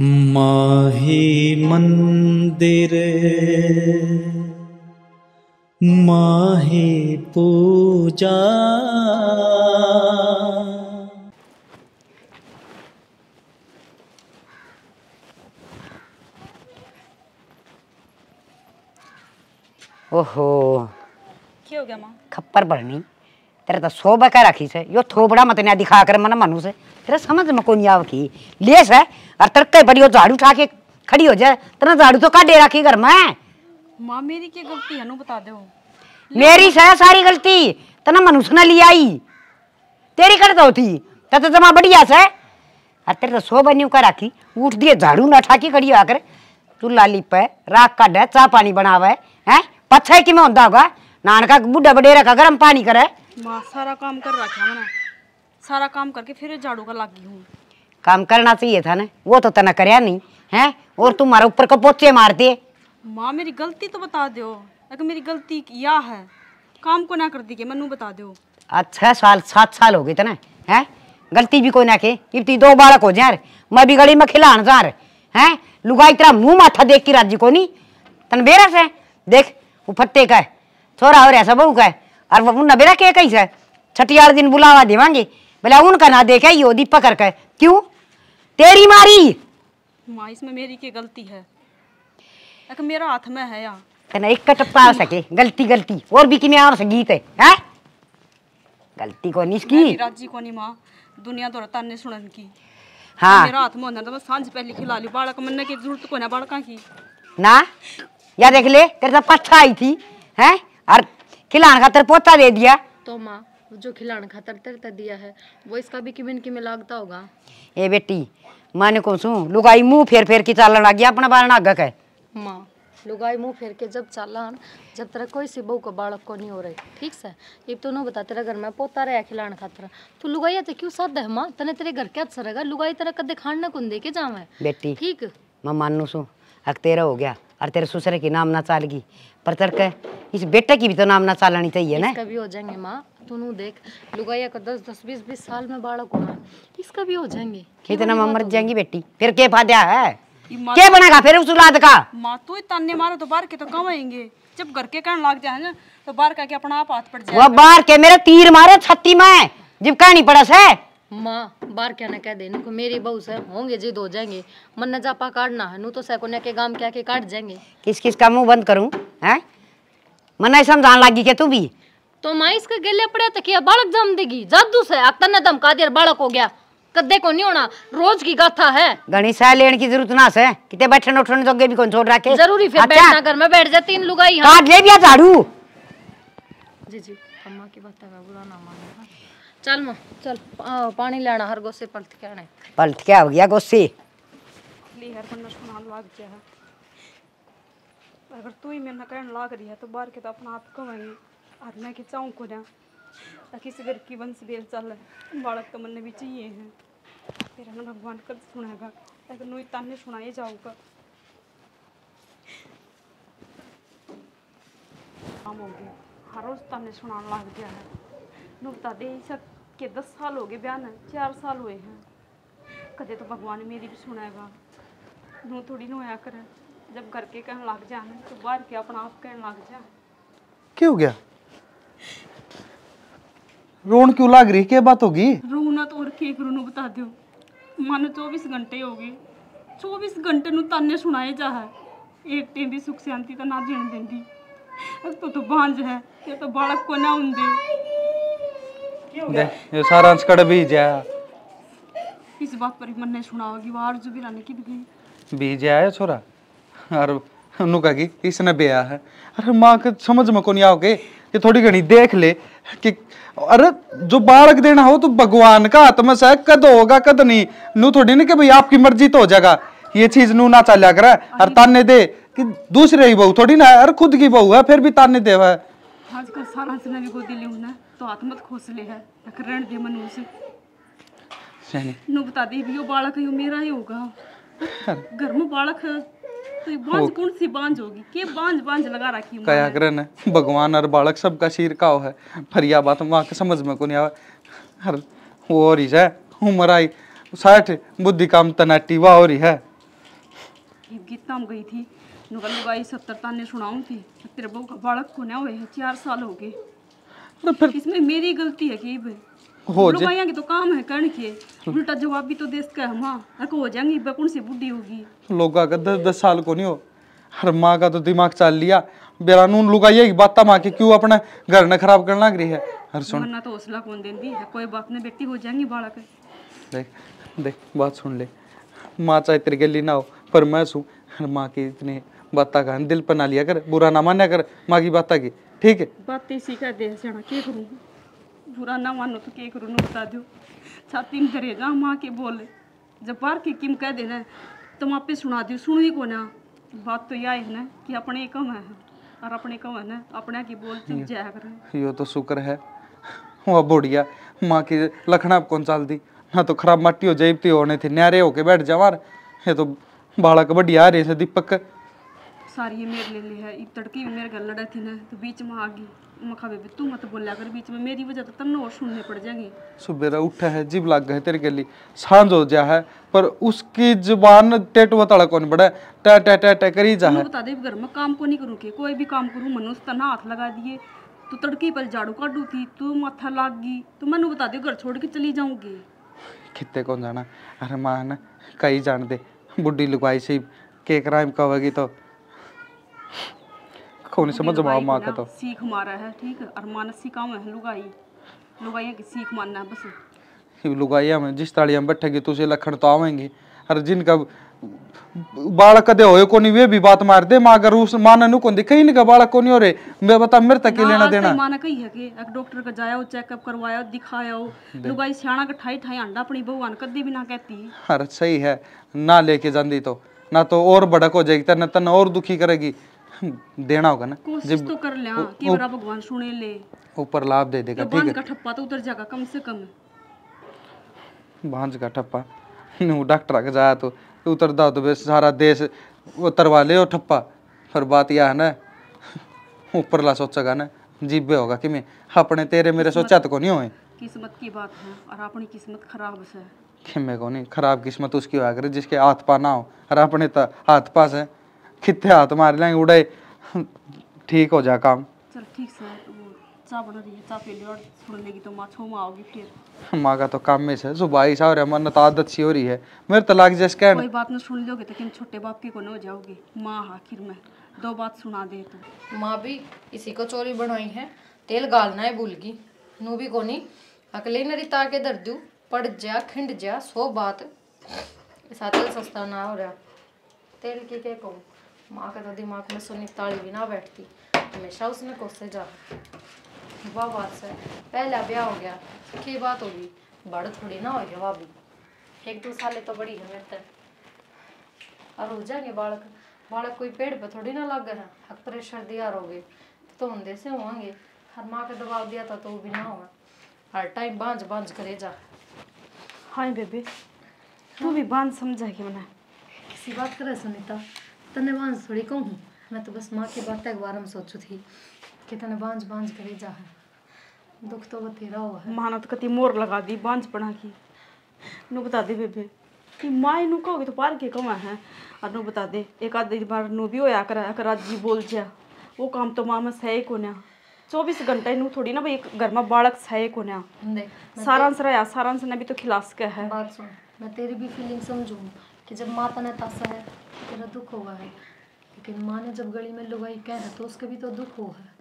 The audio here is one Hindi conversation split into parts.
माही मंदिर माही पूजा। ओहो। क्या हो गया माँ? खप्पर भरनी तेरे तो सो बका रखी से। यो थोबड़ा मत ना दिखा कर मन मनु से। तेरे समझ में कोनी आव की। ले से और तड़के बड़ी हो झाड़ू उठा के खड़ी हो जाए तेरा झाड़ू तो काटे रखी घर में। माँ मेरी क्या गलती है? नु बता दो मेरी से सारी गलती। तना मनुष्य ने लिया आई। तेरी करता होती तब तो जमा बढ़िया से। और तेरे तो सौ बनी का रखी। उठ दिए झाड़ू ना उठा के खड़ी आकर। चूल्हा लिपे राख काटे चाह पानी बनावे। हैं? पच्छा कि में होता होगा? नान का बुढ़ा बडेरा का गर्म पानी करे। माँ सारा काम कर रखा मैंने। सारा काम करके फिर झाड़ू का लागी हूँ। काम करना चाहिए था ना? वो तो तना करया नहीं है? और तुम्हारे ऊपर को पोचे मारते माँ मेरी गलती तो बता दो अगर मेरी गलती या है काम को ना कर दी के मनु बता दो छह साल सात साल हो गए थे ना है? गलती भी कोई ना के। इतनी दो बालक हो जाए मैं भी गली में खिलान जा हैं? लुगाई तेरा मुँह माथा देख के राज़ी को नहीं तन बेरस है? देख वो फत्ते का है। छोरा हो रहा सब का है। और वो उन्ना बेरा के कैसे छठियार दिन बुलावा देवांगे। बोला उनका ना देखा यो दीपक करके क्यों? तेरी मारी। माँ इसमें मेरी क्या गलती है? अगर मेरा हाथ में है यहाँ तना एक टप्पा आ सके। गलती गलती। और भी कि और से गीत है हैं? गलती को नहीं इसकी राज़ी को नहीं माँ? दुनिया तो ताने सुनन की। हाँ। मेरा हाथ में तो मैं साँझ पहले खिला ली। बालक मनने की ज़रूरत को ना बालका की। ना? या देख ले तेरे से पच्छा आई थी हैं? और खिलाने खातर पोता दे दिया। तो माँ जो खिलाने खातर तेरे दिया है वो इसका भी किमिन किमें लागता होगा? ए बेटी माने को सू लुगाई मुँह फेर फेर के चालन लग गया अपना बारण आगे है माँ लुगाई मुँह फेर के जब चालान जब तेरा कोई सी बहू को बालक को नहीं हो रही ठीक से? ये तो न बता तेरा घर में पोता रहा खिलान खातर। तू लुगाई तो क्यों साथ है माँ? तने तेरे घर क्या अच्छा रहेगा लुगाई तेरा कदे खाना कुन दे के जावे? बेटी ठीक? मैं मानू सू हक तेरा हो गया। और तेरे ससुर की नाम ना चालगी पर तेरे इस बेटे की भी तो नाम ना चालनी चाहिए ना। इसका भी हो जाएँगे माँ तू देख लुगाइया को दस दस बीस बीस साल में बालक होना इसका भी हो जाएँगे। कितना में मर जाएँगी बेटी? फिर के फ़ायदा है? माँ क्या बनेगा फिर उस औलाद का? माँ तो ही ताने मारे तो बाहर के तो कमाएँगे जब घर के कहने लग जाए ना तो बाहर का के अपना आप हाथ पड़ जाए वो बाहर के मेरे तीर मारे छत्ती में। जब कहानी पड़ा से माँ बार क्या ना कह दे इनको मेरी बहू से होंगे जिद हो जाएँगे। मन न जापा काटना है नू तो सैकोने के गाँव क्या के काट जाएँगे। किस किस का मुँह बंद करूँ हैं? मन समझाने लगी के तू भी? तो माँ इसका गेले पड़े तो किया बालक जम देगी? जादू से अब तन्ने धमका दिया बालक हो गया। कद्दे को नहीं होना रोज की गाथा है। घनी सह लेने की ज़रूरत ना से? किते बैठने उठने जोगे भी कौन छोड़ रखे ज़रूरी फिर अच्छा, बैठना घर में बैठ जाती लुगाई हाँ। काट ले भी झाड़ू। जी जी अम्मा की बात है बुरा ना मानो हाँ। चल माँ चल आ, पानी लेना हर गोसे पलट के आने पलट क्या हो गया गुस्से ली हर बंदा सुना लग जाए अगर तू ही मेरे कहने लग रही है तो बाहर के तो अपना आप कमाएँगे और मैं कि चाहूँ को ना ताकि इस घर की वंश बेल चल बालक तो मन भी चाहिए हैं तेरा ना भगवान कर सुनेगा अगर नोई ताने सुनाए जाऊँगा काम हो गया हर रोज ताने सुनाने लग गया है नुकता दे के दस साल हो गए ब्याह ने चार साल हुए हैं। कदे तो भगवान मेरी भी सुनेगा नू थोड़ी नु होया करे। जब घर के कहने लग जाए तो बाहर के अपना आप कहने लग जाए। क्या हो गया? रोन क्यों लाग रही? क्या बात होगी? रोना तो और के करू बता दो मन चौबीस घंटे हो गए। चौबीस घंटे नु ताने सुनाए जा है। एक टेम भी सुख शांति तो ना जीने देंदी। अब तो तो भांज है। ये तो बालक को ना उंदे दे ये सारा अंश भी जा इस बात पर मन ने सुना होगी वो आरज़ू भी लाने की भी गई भी जाए छोरा? और उन्होंने कहा कि इसने बेया है। अरे माँ के समझ में को नहीं आओगे कि थोड़ी घनी देख ले कि अरे जो बालक देना हो तो भगवान का हाथ में से कद होगा कद नहीं। नू थोड़ी ना कि भाई आपकी मर्ज़ी तो हो जाएगा। ये चीज़ नू ना चल करे। और ताने दे कि दूसरे ही बहू थोड़ी ना है, अरे खुद की बहू है फिर भी ताने दे है। आजकल सारा से भी गोदी ले ना तो हाथ मत खोस ले है। रहने दे मनु से सही नु बता दे भी यो बालक यो मेरा ही होगा। घर में बालक है तो ये बांझ कौन सी बांझ होगी? के बांझ बांझ लगा रखी है कया करे न? भगवान और बालक सबका शीर का हो। है पर यह बात वहाँ के समझ में को नहीं आवे। हर वो हो रही है। उम्र आई साठ बुद्धि काम तनाटी वाह हो रही है गीता में गई थी। नुका लुगाई सत्तर ताने सुनाऊं थी। तेरे बहू का बालक को ना हुए चार साल हो गए। तो फिर इसमें मेरी गलती है कि हो जाए लुगाइया की तो काम है कर्ण के। उल्टा जवाब भी तो देश का है माँ। हो जाएँगी कौन सी बुढ़ी होगी? लोगा का दस दस साल को नहीं हो। हर माँ का तो दिमाग चाल लिया। बेरा नून लुगाइए की बात माँ की क्यों अपना घर न खराब करना लग रही है? हर सुन। वरना तो हौसला कौन देंदी है? कोई बात नहीं बेटी हो जाएँगी बालक देख देख बात सुन ले। माँ चाहे तेरे गली ना हो पर मैं सू हर माँ की इतनी बातें का दिल पर ना लिया कर बुरा ना मान्या कर माँ की बात की। ठीक है। बातें सीखा दे सेना के करूँ? बुरा ना मानो तो के करूँ बता दो छाती में धरे जा माँ के बोले। जब बार के किम कह देना तो माँ पे सुना दियो सुन ही? को ना बात तो यह है ना कि अपने कम है और अपने कम है ना अपने की बोल चुप जाया करें। यो तो शुक्र है वह बुढ़िया माँ की लखना कौन चालती ना तो खराब मट्टी हो जाती होने थे न्यारे होके बैठ जावार ये तो बालक बढ़िया आ रहे थे दीपक। सारी मेरे ले ली है तड़की में मेरे घर लड़ा थी ना तो बीच में आ गई मखा बेबी तू मत बोलिया कर बीच में मेरी वजह तो तन्नो और सुनने पड़ जाएँगे सुबेरा उठा है जिब लग गए तेरे गली साँझ हो जा है पर उसकी ज़ुबान टेट वतड़ा कौन बड़ा टे टे टे टे करी जा है बता दे घर में काम को नहीं करूँ के कोई भी काम करूँ मनुष्य तना हाथ लगा दिए तू तड़की पर झाड़ू काटू थी तू माथा लाग गई तो मैंने बता दे घर छोड़ के चली जाऊँगी कितने कौन जाना अरे माँ ना कहीं जान दे बुढ़ी लुगाई से के क्राइम कहोगी तो कौन समझ माओ माँ का तो। सीख मारा है ठीक और मानसी काम है लुगाई। लुगाइया की सीख मानना है बस। लुगाइया में जिस ताड़िया में बैठेगी तुझे लखन तो आवेंगी। अरे जिनका बालक कदे होए कोनी वे भी बात मार दे माँ अगर उस माँ ने नु कौन दी कहीं का बालक कोनी हो रे मैं बता मेरे तक लेना देना। माना कही है कि एक डॉक्टर का जाया चेकअप करवाया दिखाया लुगाई सियाणा का ठाई ठाई अंडा अपनी बहू कदी भी ना कहती। अरे सही है ना लेके जाती तो। ना तो और भड़क हो जाएगी तन तन और दुखी करेगी। देना होगा ना? कोशिश तो कर लिया कि बड़ा भगवान सुने ले। ऊपर लाभ दे देगा ये बाँध का ठप्पा तो उतर जाएगा कम से कम। भांज का ठप्पा? नु डॉक्टर के जाया तो उतर दा तो बस सारा देश उतरवा ले ठप्पा। पर बात यह है ना ऊपरला सोचेगा ना जीबे होगा कि मैं? अपने तेरे मेरे सोचा तो को नहीं होए? किस्मत की बात है और अपनी किस्मत खराब है खिमे को नहीं खराब किस्मत उसकी करे जिसके हाथ पा ना हो और अपने तो हाथ पास है। कितने हाथ मार लेंगे उड़े। ठीक हो जा काम। चल ठीक से वो चाय बना रही है चाय पी और सुन लेगी तो माँ छो में आओगी फिर। माँ का तो काम में से सुबह ही सा मन तो आदत सी हो रही है। मेरे तो लाग जैसे कहने कोई बात ना सुन लोगे तो किन छोटे बाप की को न हो जाओगे। माँ आखिर में दो बात सुना दे तो। माँ भी इसी को चोरी बनाई है तेल गालना है भूल की नू भी कोनी अकले नरी ताके दर दू पड़ जा खिंड जा सो बात। ऐसा सस्ता ना हो रहा। तेल की क्या कहूँ? माँ का तो दिमाग में सुनी ताली भी ना बैठती हमेशा उसमें कोसे जा। वाह बात से पहला ब्याह हो गया की बात होगी बड़ थोड़ी ना हो गया वाह भी एक दो साल तो बड़ी है। मेरे और हो जाएँगे बालक। बालक कोई पेड़ पे थोड़ी ना लग गया। हक प्रेशर दिया रहोगे तो होंगे से होंगे। हर माँ का दबाव दिया था तो वो भी ना होगा। हर टाइम बांझ बांझ करे जा। हाँ बेबे तू भी बाँध समझाएगी मना। किसी बात करे सुनीता? तने बांझ थोड़ी कहूँ? मैं तो बस माँ की बात के बारे में सोचू थी कि तने बांझ बांझ करे जा है। दुख तो बतेरा हुआ है। माना तो कति मोर लगा दी बांझ पड़ा की। नु बता दे बेबे कि माँ नु कहोगे तो पार के कमा है? और नु बता दे एक आध बार नु भी होया कर कर आज जी बोल जा वो काम तो माँ में सही को ना चौबीस घंटे नु थोड़ी ना भाई घर में बालक सहे को ना देख सारांश रहा सारांश ने भी तो खिलास के है। बात सुन मैं तेरी भी फीलिंग समझूँ कि जब माँ तने तासा है तेरा दुख होगा है लेकिन माँ ने जब गली में लुगाई कह है तो उसके भी तो दुख हुआ है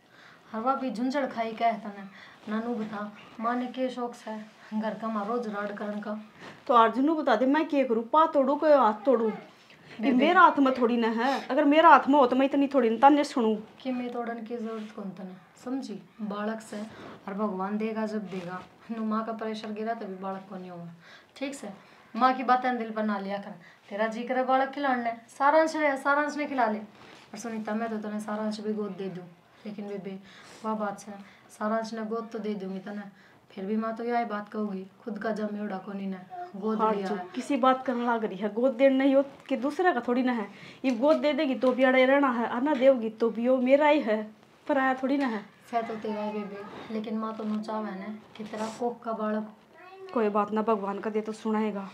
हवा भी झुंझड़ खाई कह है तने। नानू बता माँ ने के शौक से घर का माँ रोज राड करने का? तो अर्जुन बता दे मैं क्या करूँ? पा तोड़ू कोई हाथ तोड़ू? ये मेरा हाथ में थोड़ी ना है। अगर मेरा हाथ में हो तो मैं इतनी थोड़ी ना ताने सुनूं। कि मैं तोड़न की ज़रूरत कौन तने? समझी? बालक से। और भगवान देगा जब देगा। नु माँ का प्रेशर गिरा तभी बालक को नहीं होगा। ठीक से? माँ की बातें दिल पर ना लिया कर। तेरा जी करे बालक खिलाने सारांश रहे सारांश ने खिला ले। और सुनीता मैं तो तने सारांश भी गोद दे दूँ। लेकिन बेबे वह बात से सारांश ने गोद तो दे दूँगी तने। फिर भी माँ तो यही बात कहूगी खुद का जम उड़ा को नहीं ने। गोद हाँ लिया है। किसी बात करने लग रही है। गोद देना नहीं हो कि दूसरे का थोड़ी ना है। ये गोद दे देगी तो भी अड़े रहना है और ना देगी तो भी वो मेरा ही है। पर आया थोड़ी ना है। सह तो तेरा है बेबे लेकिन माँ तो नोचा मैंने ने कि तेरा कोख का बालक कोई बात ना भगवान का दे तो सुनाएगा।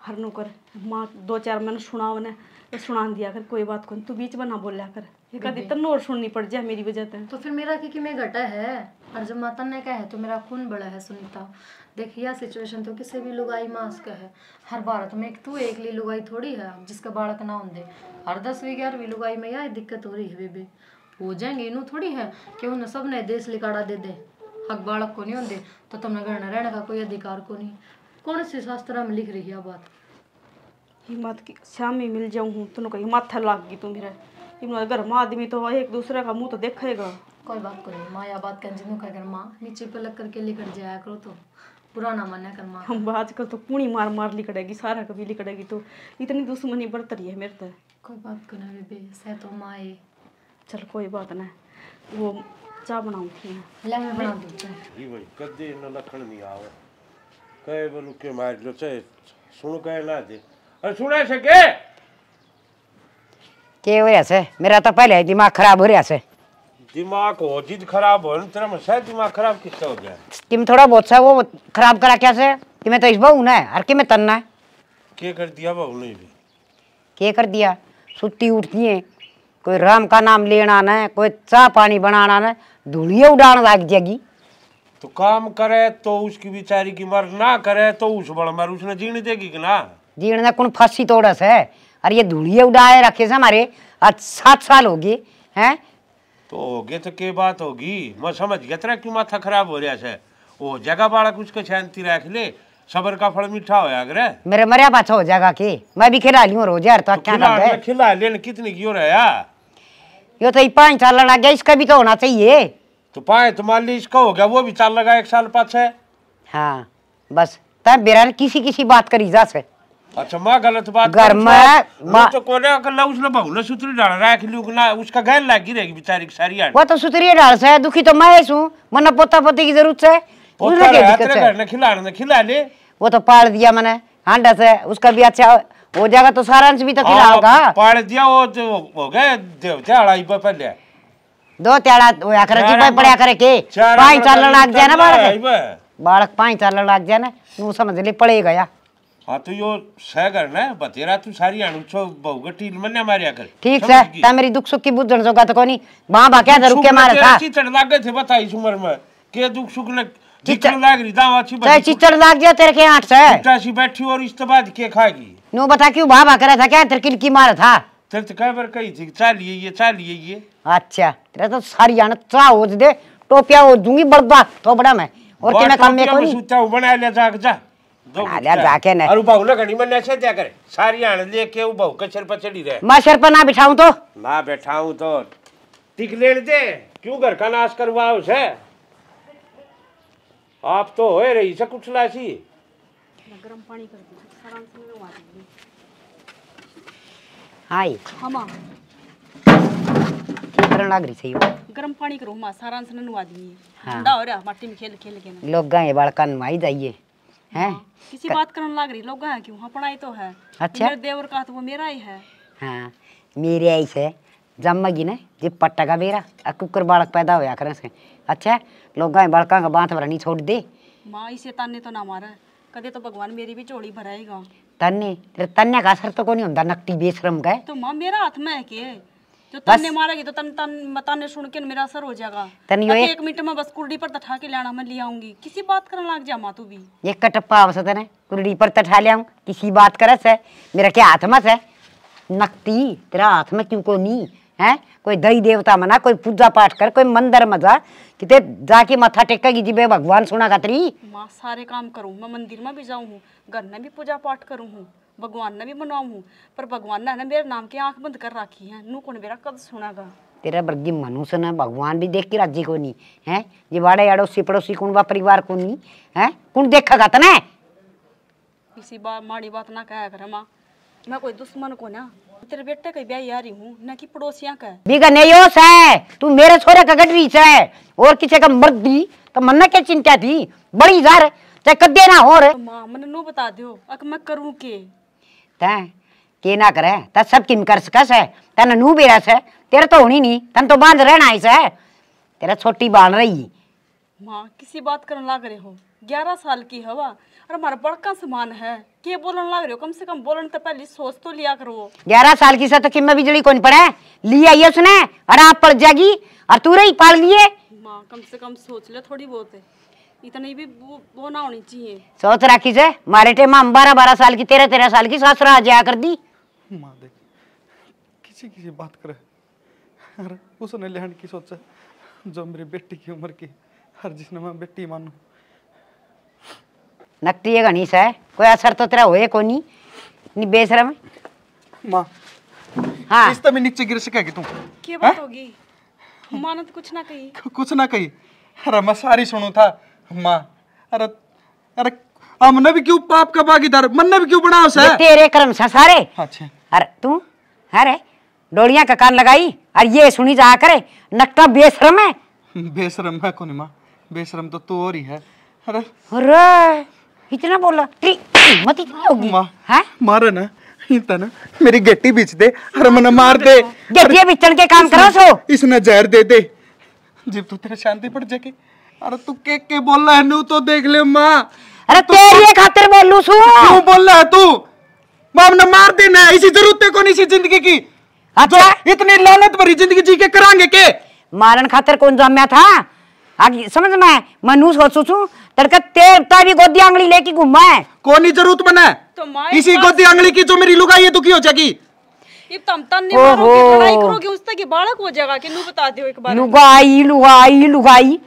हर नु कर। माँ दो चार मैंने सुना उन्हें तो सुना दिया कर कोई बात कौन तू बीच में ना बोलिया कर ये कभी तन्नो और सुननी पड़ जाए मेरी वजह से तो फिर मेरा की में घटा है? और जब माता ने कहा है तो मेरा खून बड़ा है सुनीता। देखिए यह सिचुएशन तो किसी भी लुगाई मास का है। हर भारत में एक तू एक ली लुगाई थोड़ी है जिसका बालक ना होंगे हर दसवीं ग्यारहवीं लुगाई में यह दिक्कत हो रही है बेबी। हो जाएँगे इनू थोड़ी है कि उन्हें सबने देश लिकाड़ा दे दे। हक बालक को नहीं होंगे तो तुमने घर न रहने का कोई अधिकार को नहीं। कौन से शास्त्र में लिख रही है बात? हिम्मत की शाम में मिल जाऊँ हूँ तुमने कहीं माथा लाग गई तू मेरा। घर में आदमी तो एक दूसरे का मुँह तो देखेगा। कोई बात को नहीं माँ या बात कर जिन्हों का कर माँ नीचे पे लग करके लेकर जाया करो तो बुरा ना कर माँ। हम आजकल तो पूरी मार मार लिकड़ेगी सारा कभी लिकड़ेगी तो। इतनी दुश्मनी बढ़त रही है मेरे तो। कोई बात को ना बेबे सह तो माँ है। चल कोई बात ना वो चाय बनाऊँ थी। ले मैं बना दूँ भाई कदे न लखण नहीं आवे। कहे बोलू के मार लो चाहे सुन कहे ना दे अरे सुने से के? के हो रहा से? मेरा तो पहले दिमाग खराब हो रहा से। दिमाग हो जिद खराब हो तेरा में शायद दिमाग खराब किसका हो गया? तुम थोड़ा बहुत सा वो खराब करा क्या से? कि मैं तो इस बहू ना है हर के में तन्ना है। के कर दिया बाबू ने भी? के कर दिया? सुती उठती है कोई राम का नाम लेना ना कोई चाह पानी बनाना ना धूलिया उड़ान लाग जाएगी। तो काम करे तो उसकी बेचारी की मर ना करे तो उस बड़ मर उसने जीने देगी कि ना? जीण ने कौन फांसी तोड़स है? अरे ये धूलिया उड़ाए रखे से हमारे आज सात साल हो गए हैं? तो होगे तो के बात होगी? मैं समझ गया तेरा क्यों माथा खराब हो रहा है? वो जगह बालक उसको शांति रख ले सबर का फल मीठा होया करे। मेरे मरिया पाछा हो जाएगा कि? मैं भी खिला लियो रोज यार तो तो क्या कर खिला ले कितनी की हो रहा है? यो तो पाँच साल लड़ा गया इसका भी तो होना चाहिए। तो पाए तो मान ली इसका हो गया वो भी चाल लगा एक साल पाछे हाँ। बस तब बेरा किसी किसी बात करी जा से। अच्छा माँ गलत बात घर में माँ- तो कोने अकल उसने बहू ने सुतरी डाल रख ली ना उसका गैर लगी रहेगी बेचारी की सारी वो तो सुतरी डाल से दुखी तो मैं हूँ मना पोता पोती की ज़रूरत है पोता उसने क्या रहा दिक्कत है घर ने खिलाने खिला ले। वो तो पाल दिया मैंने हांडा से उसका भी अच्छा हो जाएगा तो सारा अंश भी तो हाँ, पाड़ दिया वो तो हो गए देवते अड़ाई पहले। दो त्याड़ा होया करे जी भाई पड़या करे के? चार पाँच साल लाग जाए ना चल रहा है बालक बे। बालक पाँच साल लाग जाए ना तू समझ ले पड़ेगा या हाँ तो यो सह कर ना बतेरा तू सारी आणु छो बहु गटी मन्या मारिया कर। ठीक समझ से गई? ता मेरी दुख सुख की बुझ जोगा तो कोनी। वहाँ बा क्या रुक के सुख मारे था। चिचड़ लागे थे बता इस उम्र में। के दुख सुख ने चिचड़- लाग रही अच्छी चाहे बड़ी चिचड़ लाग जाए तेरे के आठ से। सी बैठी और इसके बाद के खाएगी? नो बता क्यों भाभा करे था क्या तेरे किलकी मारा था? तेरे तो कई बार कही थी चालिए ये चालिए ये अच्छा तेरा तो सारी आना चा हो दे टोपिया हो दूँगी बड़बा तो बड़ा मैं। और के मैं काम में कोनी सुता बना जाग जा। दो बना लिया जाके ने। और बहु ना घड़ी मन ऐसे क्या करे? सारी आण लेके वो बहु कचर पर चढ़ी रहे। मैं सिर पर ना बिठाऊं तो? ना बैठा तो। टिक लेने दे क्यों घर का नाश करवा उसे? आप तो हो रही से कुछ लासी गर्म पानी कर दी हाय। हाँ माँ। करन लाग रही सही गर्म पानी करो माँ सारा अंश ने नवा दी हाँ। ठंडा हो रहा माटी में खेल खेल के लोग गए बड़कन माई जाइए हैं? किसी बात करने लग रही लोग हैं क्यों? हाँ पढ़ाई तो है। अच्छा। मेरे देवर का तो वो मेरा ही है। हाँ मेरे ऐसे जम्मगी ने जे पट्टा का बेरा आ कुकर बालक पैदा होया करे से अच्छा लोग गए बड़का का बांथ भरा नहीं छोड़ दे। माँ इसे ताने तो ना मारा। कदे तो भगवान मेरी भी झोली भराएगा। तन्ने तेरे तन्ने का असर तो को नहीं होता नकटी बेशरम का तो माँ मेरा हाथ में है के? जो तन्ने मारेगी तो तन तन ताने सुन के मेरा असर हो जाएगा। तन यो एक- मिनट में बस कुर्डी पर तठा के लाना मैं ले आऊँगी। किसी बात करने लग जा माँ तू भी। ये कटप्पा कुरड़ी पर तठा ले आऊँ किसी बात करस है मेरा क्या हाथ में है? नकटी तेरा हाथ में क्यों को नहीं है? कोई दई देवता मना कोई पूजा पाठ कर कोई मंदिर में जा किते जाके माथा टेकेगी जी भगवान सुना कतरी माँ सारे काम करूँ मैं मंदिर में भी जाऊँ हूँ घर में भी पूजा पाठ करूँ हूँ। भगवान ने भी मनाऊँ। हूँ पर भगवान ने ना मेरे नाम की आँख बंद कर रखी है। नू कौन मेरा कद सुनागा? तेरा वर्गी मनुष्य न भगवान भी देख के राज्य को नहीं है? ये बाड़े अड़ोसी पड़ोसी कौन बा परिवार को नहीं है? कौन देखेगा तने? किसी बात माड़ी बात ना कहा कर माँ। मैं कोई दुश्मन को ना तेरे बेटे का ब्याह रही हूँ न कि पड़ोसियाँ का बिगा नेयोस है तू मेरे छोरे का गडरी है और किसी का मर्द दी तो मन क्या चिंता थी बड़ी जार चाहे कद्दे ना हो रे माँ मैंने नो बता दो अक मैं करूँ के? तैं? के ना करे? ता सब किम कर सकस है। तन नू बेरस है। तेरे तो होनी नहीं। तन तो बाँध रहना है से तेरा छोटी बाँध रही। माँ किसी बात करने लग रहे हो? ग्यारह साल की हवा। और हमारा बड़का समान है। के बोलन लग रहे हो? कम से कम बोलन तो पहले सोच तो लिया करो। ग्यारह साल की से तो किम्मा बिजली कौन पड़े। लिया ये उसने। और आप पड़ जाएगी। और तू रही पाल लिए। माँ कम से कम सोच ले थोड़ी बहुत। है इतनी भी वो, वो ना होनी चाहिए। सोच राखी से। मारे टेम हम बारह बारह साल की तेरह तेरह साल की ससुरा आ जाया कर दी। माँ देख किसी किसी बात करे। अरे उसने लेहन की सोचा जो मेरी बेटी की उम्र की। हर जिसने मैं बेटी मानू। नकटी है घनी से कोई असर तो तेरा होए कोनी। नी बेशरम माँ हाँ। इस तभी नीचे गिर सकेगी तू। के बात होगी? माँ ने तो कुछ ना कही। कुछ ना कही। अरे मैं सारी सुनू था। माँ अरे अरे हमने भी क्यों पाप का भागीदार मन भी क्यों बनाओ से तेरे कर्म से सारे। अच्छा। अरे तू? अरे डोलियाँ का कान लगाई और ये सुनी जा करे बेशरम है। बेशरम है कौन माँ? बेशरम तो तू और ही है। अरे। अरे इतना बोला हिम्मत इतनी होगी माँ हैं? मारे ना इतना ना मेरी गेटी बीच दे मने मार दे। गेटिया बिचन के काम करो सो। इसने जहर दे दे। जब तो तेरे शांति पड़ जाके अरे तू के के बोल रहा है? नू तो देख ले माँ। अरे तेरी खातिर बोलू सू क्यों बोल रहा है तू? माँ ने मार देना इसी ज़रूरत है कौन इसी ज़िंदगी की? अच्छा। इतनी लानत भरी ज़िंदगी जी के करांगे के? मारन खातिर कौन जम्या था? आगे समझ में? मनु सोचू छू तड़का तेर तारी गोदी आंगली लेके घूमा है। कौन ही ज़रूरत बना है? तो माँ इसी गोदी आंगली की जो मेरी लुगाई है दुखी हो जाएगी? ये तम तन नहीं मारोगे लड़ाई करोगे उस तक ये बालक हो जाएगा कि नू बता दियो एक बार। लुगाई लुगाई लुगाई।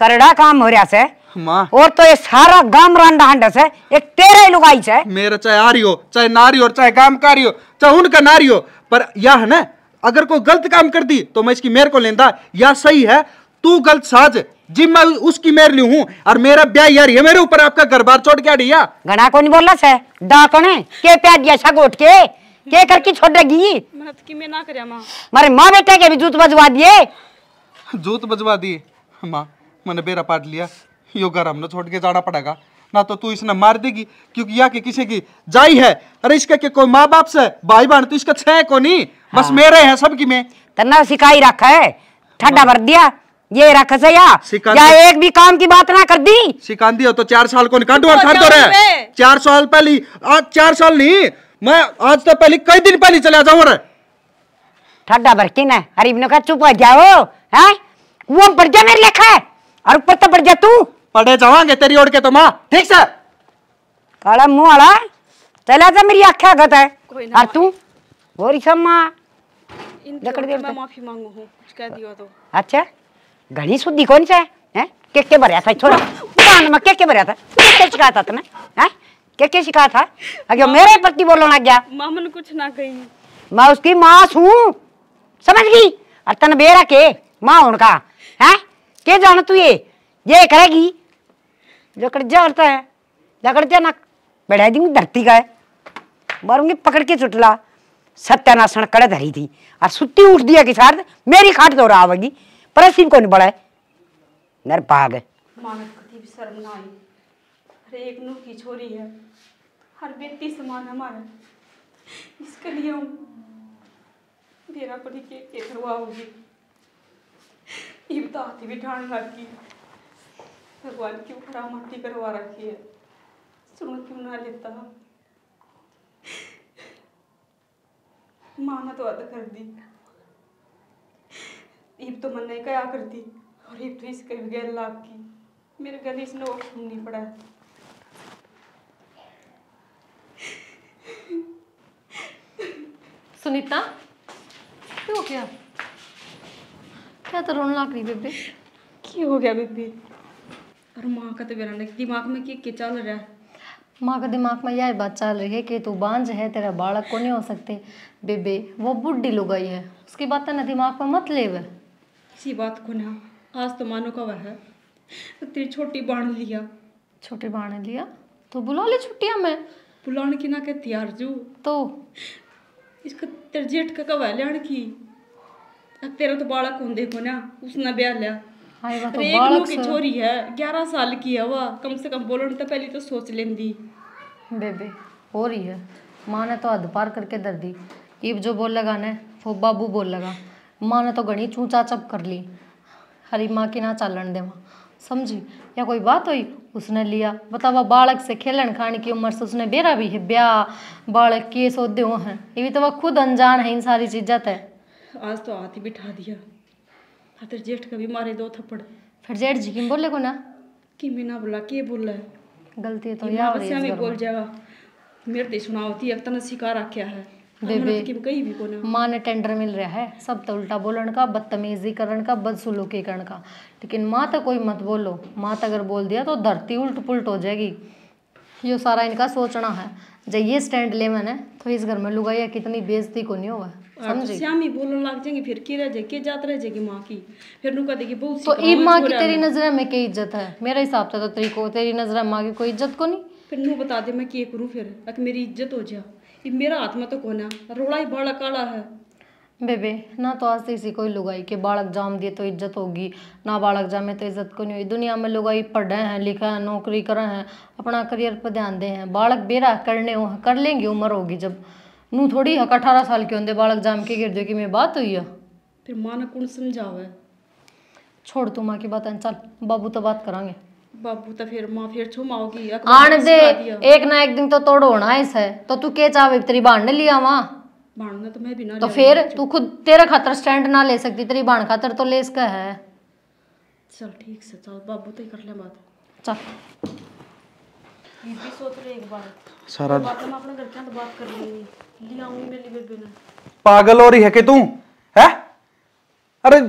करड़ा काम हो रहा से। माँ। और तो ये सारा गाँव रांडा हांडा से एक तेरे ही लुगाई से। मेरा चाहे आरी हो चाहे नारी हो चाहे कामकारी हो चाहे उनका नारी हो पर यह है ना अगर कोई गलत काम कर दी तो मैं इसकी मेरे को लेंदा या सही है तू गलत साज जी मैं उसकी मेर ली हूँ और मेरा ब्याह यार ये मेरे ऊपर आपका घर बार छोड़ के आड़ी घना को नहीं बोला से डाकने के प्यार दिया छगोट के के करके छोड़ेगी मैंने तो कि मैं ना करया माँ। मारे माँ बेटे के भी जूत बजवा दिए। जूत बजवा दिए माँ। मैंने बेरा पाट लिया। यो घर हमने छोड़ के जाना पड़ेगा। ना तो तू इसने मार देगी क्योंकि यहाँ के किसी की जाई है अरे इसका के कोई माँ बाप से भाई बहन तो इसका छह को नहीं बस हाँ। मेरे हैं सबकी में। तना सिखाई रखा है ठंडा भर दिया ये रख से या या एक भी काम की बात ना कर दी। सिकांदी हो तो चार साल को निकाल और तो खा दो जाओ चार साल पहले आज चार साल नहीं मैं आज तो पहले कई दिन पहले चला जाऊँ रे। ठंडा भर के ना अरे कहा चुप हो जाओ हैं? वो बढ़ जा मेरे लेखा है। और ऊपर तो बढ़ जा तू। पढ़े जावांगे तेरी ओढ़ के तो माँ। ठीक से काला मुँह वाला चला जा मेरी आख्या गत है। और तू? और इन लकड़ी मैं माफ़ी मांगू हूँ कुछ कह दियो तो। अच्छा घनी शुद्धि कौन सा है? हैं? के के भरया था छोरा कान में के के भरया था? के के सिखाया था तने? हैं? के के सिखाया था? अगे मेरे प्रति बोलने लग गया माँ मैंने कुछ ना कही। मैं उसकी माँ हूँ समझ गई? और तन बेरा के माँ उनका। है? के जान तू ये? ये करेगी? जकड़ जा होता है। जकड़ जा ना। बैठा दी धरती का है। मारूँगी पकड़ के चुटला सत्यानाशन कड़े धरी थी। और सुत्ती उठ दिया के साथ मेरी खाट दो रहा होगी पर सिंह को नहीं बड़ा है? नर भाग है। माँ ने कभी भी शर्म ना आई। अरे एक नूह की छोरी है। हर बेटी समान हमारा। इसके लिए हम मेरा पति के के करवाओगी ये बता आती भी ठान लगी भगवान क्यों खरा माटी करवा रखी है? सुन, क्यों ना लेता माँ ने तो अद कर दी। ईब तो मन नहीं कया करती, और ईब तो इसके भी गैर लाभ की मेरे गले इसने और सुननी पड़ा। सुनीता क्यों क्या क्या तो रोने लग रही बेबे? की हो गया बेबी? और माँ का तो मेरा नहीं दिमाग में क्या क्या चल रहा है? माँ के दिमाग में यह बात चल रही है कि तू बांझ है तेरा बालक को नहीं हो सकते। बेबे वो बुढ़ी लुगाई है उसकी बातें ना दिमाग में मत ले वे इसी बात को ना आज तो मानो का वह है। तो तेरी छोटी बाण लिया। छोटे बाण लिया? तो बुला ले छुट्टियाँ में। बुलाने की ना कहती यार जू तो? इसका तेरे जेठ का कब है की तेरा तो बालक कौन देखो ना उसने ब्याह लिया। हाँ तो की छोरी है ग्यारह साल की है वह कम से कम बोलो तो पहले तो सोच लेंदी। बेबे हो रही है। माँ ने तो हद पार करके दर दी। ईब जो बोल लगा ने वो बाबू बोल लगा। माँ ने तो घनी चूचा चप कर ली। हरी माँ की ना चालन दे माँ। समझी? या कोई बात हुई? उसने लिया। बतावा बालक से खेलन खाने की उम्र से उसने बेरा भी है। ब्याह बालक के सौदे हो हैं। ये भी तो वह खुद अनजान है इन सारी चीज़ें तय आज तो हाथ ही बिठा दिया। खातिर जेठ का भी मारे दो थप्पड़। फिर जेठ जी की बोले को ना? कि मैं ना बोला के बोल? रहा है गलती तो कि या माँ हो रही है बोल जाएगा मेरे ते सुनावती एक तना सिखा रखा है। बेबे। कि कहीं भी कोने। माँ ने टेंडर मिल रहा है सब तो उल्टा बोलन का बदतमीजी करन का बदसलूकी करन का। लेकिन माँ तो कोई मत बोलो। माँ तो अगर बोल दिया तो धरती उल्ट पुलट हो जाएगी। ये सारा इनका सोचना है। जब ये स्टैंड ले मैंने तो इस घर में लुगाइया कितनी बेइज्जती को नहीं हुआ समझी? श्यामी बोलने लग जाएँगे फिर की रह जाए के जात रह जाएगी माँ की? फिर नुका देगी बहुत तो ई माँ की तेरी। नज़र में क्या इज़्ज़त है? मेरे हिसाब से तो तेरी को तेरी नज़र में माँ की कोई इज़्ज़त को नहीं। फिर नू बता दे मैं के करूँ फिर? मेरी इज़्ज़त हो जा। मेरा हाथ में तो कोना रोड़ा ही बड़ा काला है। बेबे ना तो आज इसी कोई लुगाई के बालक जाम दिए तो इज़्ज़त होगी। ना बालक जामे तो इज़्ज़त को नहीं हुई दुनिया में लुगाई पढ़े हैं लिखे हैं नौकरी करे हैं अपना करियर पर ध्यान दे हैं। बालक बेरा करने हो कर लेंगे उम्र होगी जब। नू थोड़ी हक अठारह साल के होंगे बालक जाम के गिर की मैं बात हुई है? फिर माँ ने कौन समझावे? छोड़ तू माँ की बात चल बाबू तो बात करांगे। बाबू तो फिर माँ फिर छुमाओगी आने दे एक ना एक दिन तो तोड़ होना है इसे। तो तू के चाहे तेरी ने लिया वहाँ तो मैं तो फिर तू खुद तेरा खातर स्टैंड ना ले सकती तेरी बाण खातर तो ले इसका है। चल ठीक से चल बाबू तो कर ले बात। चल। ये भी सोच रहे एक बार। सारा बात हम अपने घर के अंदर बात कर लेंगे। ले आऊँगी मेरी बेबे ने पागल हो रही है कि तू? है? अरे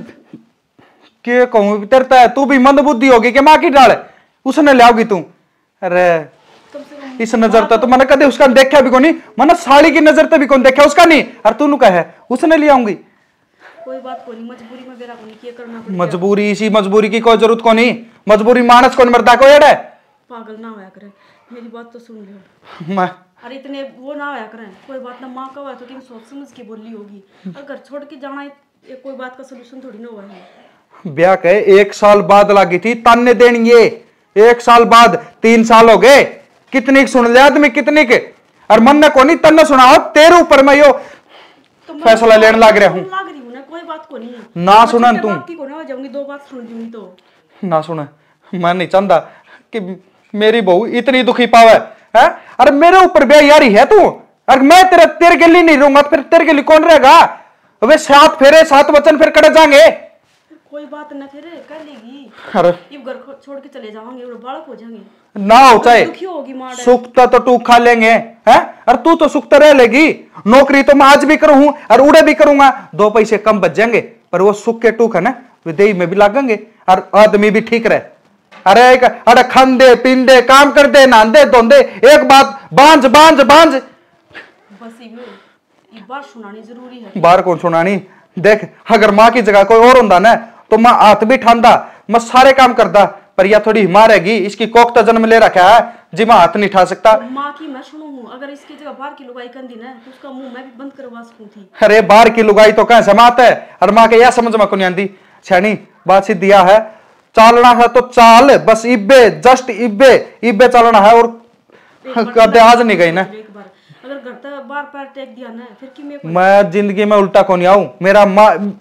के कहूँ तेरता है तू भी मंद बुद्धि होगी कि माँ की डाल? उसने ले आओगी तू? अरे इस नज़र तो मैंने कदे उसका देखा भी कोनी मैंने साड़ी की नज़र तो भी कौन देखा। उसका नहीं। और तू का है उसने ले आऊँगी कोई बात को नहीं मजबूरी में बेरा को नहीं किया करना पड़ेगा। मजबूरी इसी मजबूरी की कोई ज़रूरत को नहीं। मजबूरी मानस कौन मरता को है पागल ना होया करे। मेरी बात तो सुन लियो। मैं अरे इतने वो ना होया करें। कोई बात ना माँ का हुआ तो तुम सोच समझ के बोली होगी। अगर छोड़ के जाना ये कोई बात का सोल्यूशन थोड़ी ना हुआ है। ब्याह एक साल बाद लगी थी ताने देनी ये एक साल बाद तीन साल हो गए। कितनी की सुन लिया आदमी कितनी के? और मन ने को नहीं तन्ने सुनाओ तेरे ऊपर मैं यो तो फैसला लेने लग रहा हूँ। लाग रही हूँ ना कोई बात को ना सुनन तू। ना हो जाऊँगी दो बात सुन तो। ना सुने। मैं नहीं चाहता कि मेरी बहू इतनी दुखी पावे है? अरे मेरे ऊपर बेयारी है तू। अरे मैं तेरे तेरे के लिए नहीं रहूँगा फिर तेरे के लिए कौन रहेगा? वे सात फेरे सात वचन फिर कड़े जाएँगे। कोई बात ना फिर कर लेगी। अरे ये घर छोड़ के चले जाओगे और बालक हो जाएँगे। ना हो चाहे। दुखी होगी माँ डर। तो तू खा लेंगे हैं? और तू तो सुख तो रह लेगी। नौकरी तो मैं आज भी करूँ और उड़े भी करूँगा। दो पैसे कम बच जाएँगे पर वो सुख के टूक है ना? वे देही में भी लागेंगे और आदमी भी ठीक रहे। अरे एक अरे खांदे पींदे काम कर दे नहांदे धोंदे एक बात बांझ बांझ बांझ। बात सुनानी ज़रूरी है। बाहर कौन सुनानी? देख अगर माँ की जगह कोई और होता ना तो मैं हाथ भी ठांदा मैं सारे काम करदा पर यह थोड़ी हिमा रहेगी इसकी कोक तो जन्म ले रखा है जी मैं हाथ नहीं ठा सकता। तो माँ की मैं सुनू हूँ अगर इसकी जगह बाहर की लुगाई कंदी ना तो उसका मुँह मैं भी बंद करवा सकूँ थी। अरे बाहर की लुगाई तो कैसे मात है और माँ के यह समझ में को नहीं आती छनी बात सीधी यह है चालना है तो चाल बस इब्बे जस्ट इब्बे इब्बे चलना है और कदे आज नहीं गई ना। बार पैर दिया ना फिर कि मैं ज़िंदगी में उल्टा को नहीं आऊँ मेरा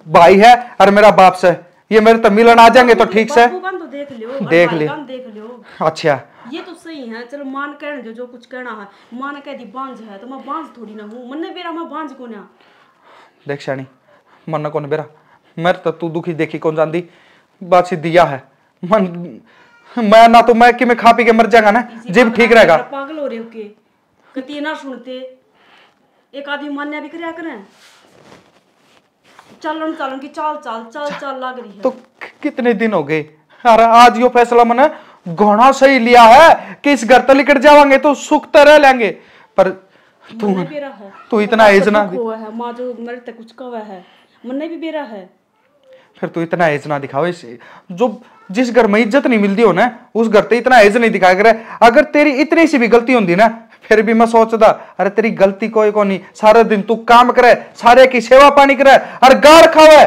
भाई है और मेरा बाप से। ये मेरे तो मिलन आ जाएँगे तो ठीक से। तो देख लियो देख भाई ले। का देख लियो। अच्छा। ये तो सही है चलो मान कहने जो जो कुछ कहना है। मान कह दी बांझ है तो मैं बांझ थोड़ी ना हूँ। मन बेरा मैं बांझ को ना देख शानी मन कौन बेरा? मेरे तो तू दुखी देखी कौन जानती? बात सीधी यह है। मन मैं ना तो मैं कि मैं खा पी के मर जाएगा ना? जीव ठीक रहेगा। पागल हो रहे हो के। कती ना सुनते। एक आदमी मान्य भी करया करें। चलन चलन की चाल चाल चाल चाल लग रही है। तो कितने दिन हो गए? अरे आज यो फैसला मैंने घोड़ा सही लिया है कि इस घर तक जावांगे तो सुख तो रह लेंगे। पर तू मन बेरा है। तू इतना एज ना है माँ जो मेरे तक कुछ कवा है। मन भी बेरा है। फिर तू इतना एज ना दिखाओ इस। जो जिस घर में इज़्ज़त नहीं मिलती हो ना उस घर ते इतना एज नहीं दिखाया करे। अगर तेरी इतनी सी भी गलती होती ना फिर भी मैं सोचता अरे तेरी गलती कोई को नहीं। सारा दिन तू काम करे सारे की सेवा पानी करे और गार खावे।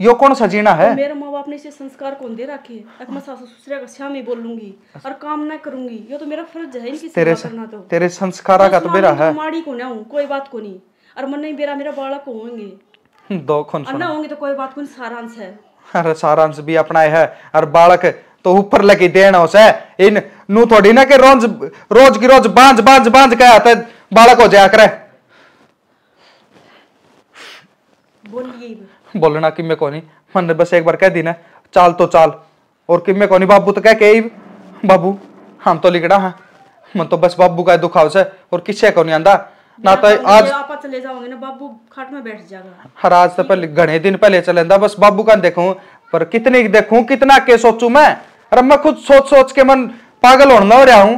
यो कौन सा जीना है? मेरे माँ बाप ने इसे संस्कार कौन दे रखे एक मैं सासू ससुर का श्यामी बोलूँगी और काम ना करूँगी ये तो मेरा फ़र्ज़ है इनकी तेरे सेवा करना तो। तेरे संस्कारा का तो बेरा है। माड़ी को ना हूँ कोई बात को नहीं। और मन नहीं बेरा मेरा बालक होंगे। दो खून ना होंगे तो कोई बात को नहीं सारांश है। अरे सारांश भी अपना है और बालक तो ऊपर लगी देना उसे। इन नू थोड़ी ना कि रोज रोज की रोज बांझ बांझ बांझ के आता बालक हो जाया करे। बोलना कि मैं कोनी मन ने बस एक बार कह दी ना चाल तो चाल। और कि मैं कोनी बाबू तो कह के बाबू हम तो लिखड़ा हैं। मन तो बस बाबू का दुखाव से और किससे को नहीं आंदा। ना तो आज आप चले जाओगे ना बाबू खाट में बैठ जाएगा। हर आज से पहले घने दिन पहले चले बस बाबू का देखूँ। पर कितनी देखूँ कितना के सोचू मैं? अरे मैं खुद सोच सोच के मन पागल होने हो रहा हूँ।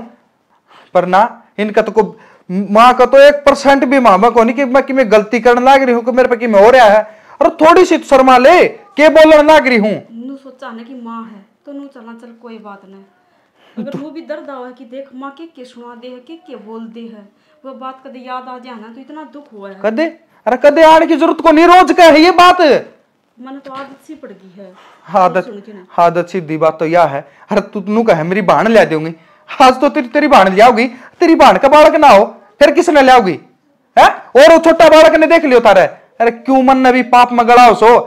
पर ना इनका तो को माँ का तो एक परसेंट भी माँ को नहीं कि मैं कि मैं गलती करने लग रही हूँ कि मेरे पे कि मैं हो रहा है। और थोड़ी सी तो शर्मा ले के बोलने लग रही हूँ। नू सोचा ना कि माँ है तो नू चलना चल कोई बात नहीं। अगर नू भी दर्द आवा कि देख माँ के के सुना दे है के के बोल दे है वो बात कदे याद आ जाए ना तो इतना दुख हुआ है। कदे? अरे कदे आने की ज़रूरत को नहीं रोज का है ये बात। मैंने तो आदत सी पड़ गई है। आदत सुन के ना। आदत सीधी बात तो यह है। अरे तू नू कहे मेरी बहन ले दूँगी आज तो तेरी तेरी बहन ले तेरी बहन का बालक ना हो फिर किसने ले है? और वो छोटा बालक ने देख लियो तारे। अरे क्यों मन ने भी पाप में गड़ा हो सो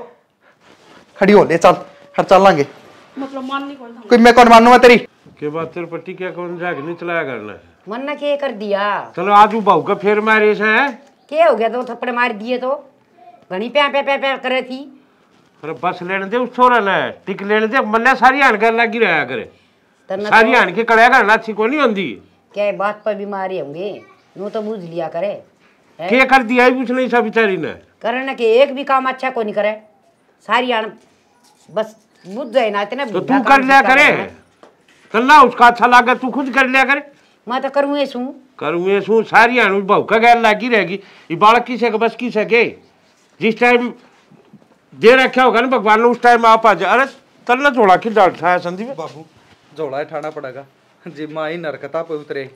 खड़ी हो ले चल। हर चलेंगे। मतलब मानने कौन कोई मैं कौन मानू मैं तेरी? के बाद तेरे पट्टी क्या कौन जाके नहीं चलाया करना मन ने के कर दिया? चलो आज बहू का फेर मारे से के हो गया तो थप्पड़ मार दिए तो? घनी प्या प्या प्या प्या करे थी। अरे बस लेने दे उस छोरा ने टिक लेने दे मन्ने सारी हान कर लगी रहा करे सारी हान के कड़िया करना अच्छी को नहीं होंगी क्या बात पर बीमारी होंगे नू तो बुझ लिया करे हैं? के कर दिया ही कुछ नहीं सा बेचारी ने करे ना कि एक भी काम अच्छा को नहीं करे सारी आन बस बुझ जाए ना इतने तो तू कर लिया करे करना? उसका अच्छा लगा तू खुद कर लिया करे मैं तो करूँ ये सू करूँ सू सारी हान बहू का गैर लगी रहेगी ये बालक किसे का बस किसे के जिस टाइम दे रखा होगा ना भगवान ने उस टाइम आप आ जाए अरे तलना थोड़ा कि डाल था संदीप बाबू जोड़ा है ठाना पड़ेगा जी माँ ही नरकता पे उतरे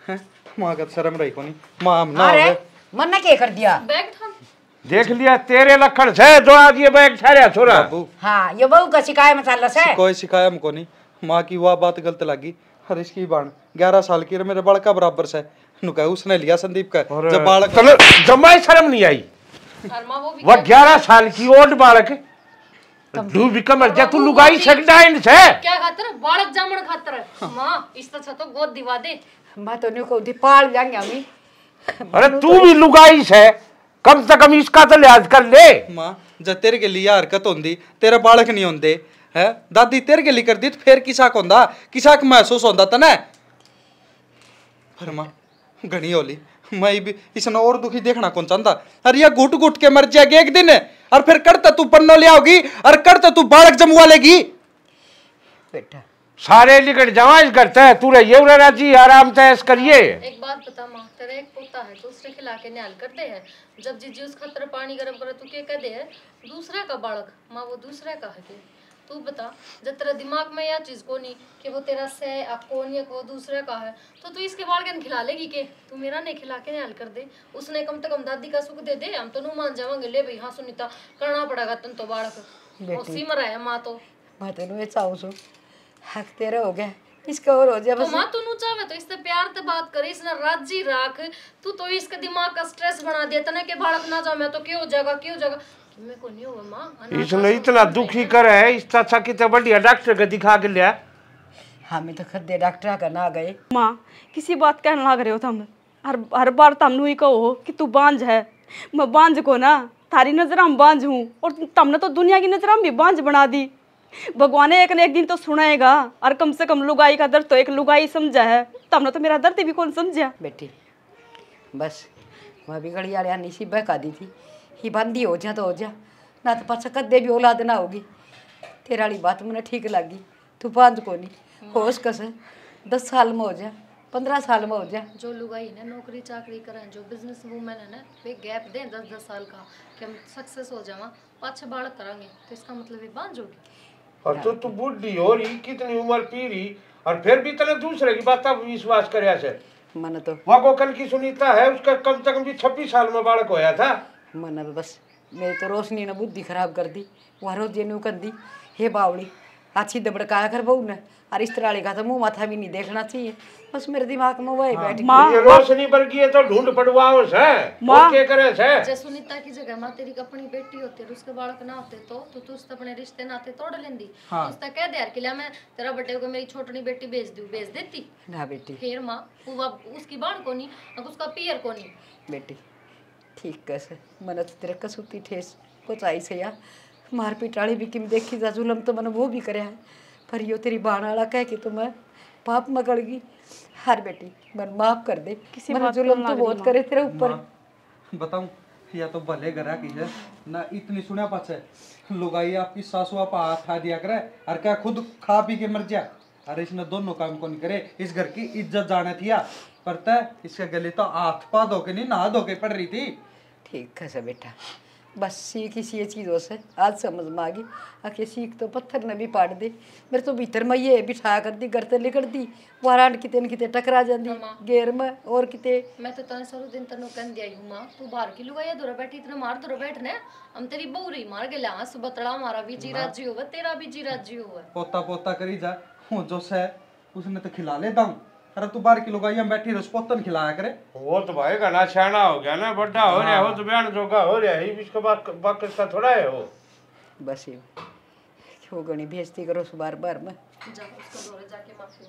हैं माँ का शर्म रही को नहीं माँ हम ना अरे। मन ने के कर दिया बैग था देख लिया तेरे लखन से जो आज ये बैग ठहरा छोरा बाबू हाँ ये बहू का शिकायत मसाला से कोई शिकायत हमको नहीं माँ की वह बात गलत लगी हर इसकी बाण ग्यारह साल की और मेरे बड़का बराबर से नु कहा उसने लिया संदीप का जब बालक जमाई शर्म नहीं आई वह ग्यारह साल की ओल्ड बालक। डूब भी कमर जा तू लुगाई सकता है इनसे। क्या खातर? बालक जामुन खातर माँ इस तरह तो गोद दिवा दे। मैं तो नहीं कहती पाल जाएँगे हमी अरे तू भी लुगाई से। कम से कम इसका तो लिहाज कर ले। माँ जब तेरे के लिए हरकत होंदी तेरा बालक नहीं होंदे है? दादी तेरे के लिए कर दी तो फिर किसाक होंदा? किसाक महसूस होंदा तने पर माँ घनी होली मैं भी इसने और दुखी देखना कौन चाहता? अरे ये घुट घुट के मर जाएगी एक दिन। और फिर करता तू पन्नो ले आओगी और करता तू बालक जमवा लेगी। बेटा सारे लिकट जमाइश करते है तू रहिए उरे राज़ी आराम से ऐस करिए। एक बात बता माँ तेरा एक पोता है दूसरे खिला के न्याल कर दे है। जब जीजी उस खतर पानी गर्म करे तू क्या कह दे है? दूसरे का बालक माँ वो दूसरे का है के तू बता जब तेरा दिमाग में यह चीज़ को नहीं कि वो तेरा से अब कौन या वो दूसरे का है तो तू इसके बालकन खिला लेगी के? तू मेरा नहीं खिला के न्याल कर दे। उसने कम से कम दादी का सुख दे दे हम तो नू मान जावांगे। ले भाई हाँ सुनीता करना पड़ेगा तन तो बालक। उसी में रहे माँ तो। मैं तो नहीं चाहूँ सू हक तेरा हो गया इसका और हो जाए तो बस। माँ तू चाहे तो इससे प्यार से बात करे इसने राज़ी राख। तू तो इसके दिमाग का स्ट्रेस बना दिया तने के बालक ना जाओ मैं तो क्यों हो जाएगा क्यों हो जाएगा कि मैं को नहीं हुआ माँ। अनाथ इसने इतना दुखी करे है इससे अच्छा कितने बढ़िया डॉक्टर को दिखा के लिया हमें तो खदे डॉक्टर का ना गए माँ किसी बात कहने लग रहे हो तुम? हर हर बार तुम ही कहो कि तू बांझ है। मैं बांझ को ना थारी नज़र हम बांझ हूँ और तुमने तो दुनिया की नज़र हम भी बांझ बना दी। भगवान एक न एक दिन तो सुनाएगा और कम से कम लुगाई का दर्द तो एक लुगाई समझा है। तुमने तो मेरा दर्द भी कौन समझा? बेटी बस मैं भी घड़ी वाले नहीं सी बहका दी थी। ही बंदी हो जा तो हो जा। ना तो पाछा कदे भी औलाद ना होगी। तेरा वाली बात मैंने ठीक लगी। तू बाँध को नहीं होश कस। दस साल में हो जा पंद्रह साल में हो जा। जो लुगाई ना नौकरी चाकरी करें जो बिज़नेस वूमेन है ना वे गैप दें दस दस साल का कि हम सक्सेस हो जावा पाँच बालक करेंगे। तो इसका मतलब ये बांझ होगी और तो तू बुढ़ी हो रही कितनी उम्र पी रही और फिर भी तने दूसरे की बात पर विश्वास करे से मन तो वहाँ को कल की सुनीता है उसका कम से कम भी छब्बीस साल में बालक होया था। मन तो बस मेरी तो रोशनी ने बुद्धि खराब कर दी वह रोज ये न्यू कर दी हे बावड़ी अच्छी दबड़काया कर बहू ने और इस तरह का तो मुँह माथा भी नहीं देखना चाहिए बस मेरे दिमाग में वही बैठ माँ रोशनी बरगी है तो ढूंढ पड़वाओ से माँ। क्या करे से जे सुनीता की जगह माँ तेरी अपनी बेटी होती और उसके बालक ना होते तो तो तू उससे अपने रिश्ते नाते तोड़ लेंदी हाँ। उसका कह दे यार कि मैं तेरा बर्थडे को मेरी छोटनी बेटी भेज दूँ भेज देती ना बेटी फिर माँ वो उसकी बाण को नहीं अब उसका पियर को नहीं बेटी ठीक कैसे मन तो तेरे कसूती ठेस. पचाई से या मारपीट वाली भी किम देखी जा. जुलम तो मन वो भी करे है. पर यो तेरी बाण वाला कह के तो मैं पाप में गई. हर बेटी मन माफ़ कर दे. किसी मन जुलम तो बहुत करे तेरे ऊपर. बताऊँ या तो भले गरा की है. ना इतनी सुना पास है लुगाई आपकी सासू आप हाथ खा दिया करे. और क्या खुद खा पी के मर जा. अरे इसने दोनों काम को नहीं करे. इस घर की इज़्ज़त जाने थी पर तय इसके गले तो हाथ पा धो के नहीं नहा धो के पड़ रही थी। ठीक है से बेटा। बस सीख इसी ये चीज़ों से आज समझ में आ गई। आके सीख तो पत्थर ने भी पाट दे। मेरे तो भीतर में ये बिठा कर दी घर ते लिकड़ दी। वारान किते न किते टकरा जाती गेर में और किते। मैं तो तने सारो दिन तनो कन दिया हूँ माँ। तू बाहर की लुगाई दूर बैठी इतना मार दूर बैठने हम तेरी बहू रही मार गए हाँ बतड़ा हमारा भी जी राज़ी होगा तेरा भी जी राज़ी होगा पोता पोता करी जा हूँ जो से उसने तो खिला लेता हूँ अरे तू बार की लुगाई बैठी रसपोतन पोतन खिलाया करे। वो तो भाई घना छाना हो गया ना बड़ा हो रहा है वो तो बयान जोगा हो रहा है इसका बात बात का थोड़ा है वो। बस ये। हो गणी बेइज्जती करो सुबह बार बार में? जा उसको दौरे जाके माफ़ी